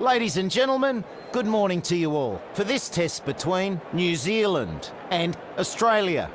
Ladies and gentlemen, good morning to you all for this test between New Zealand and Australia.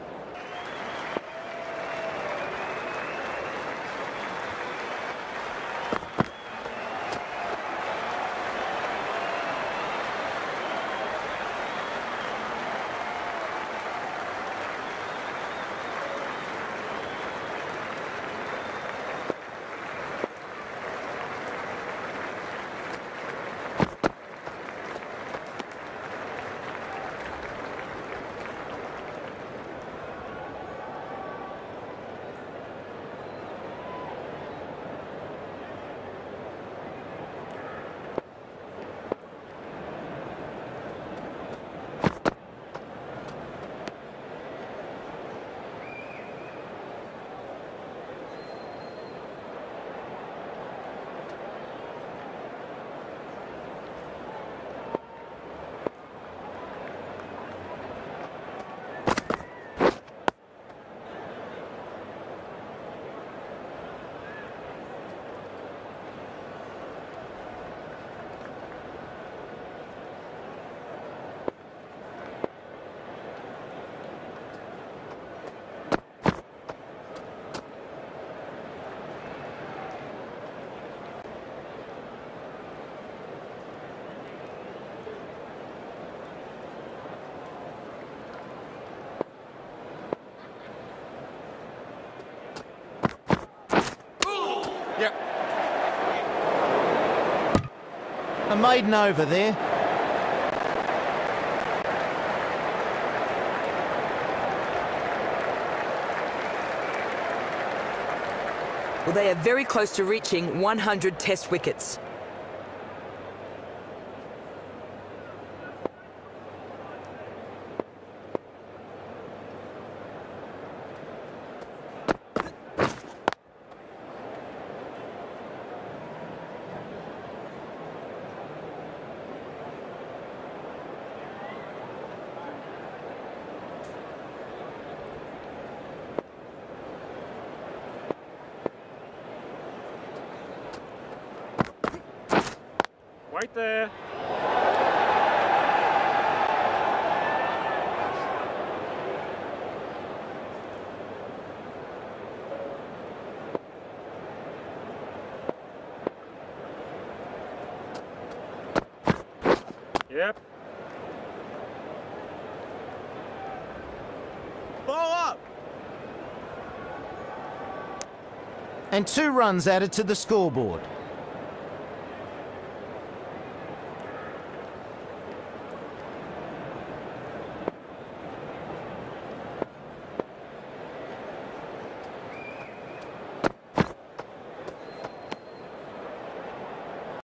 Yep. A maiden over there. Well, they are very close to reaching 100 test wickets. Wait there. Yep. Ball up. And two runs added to the scoreboard.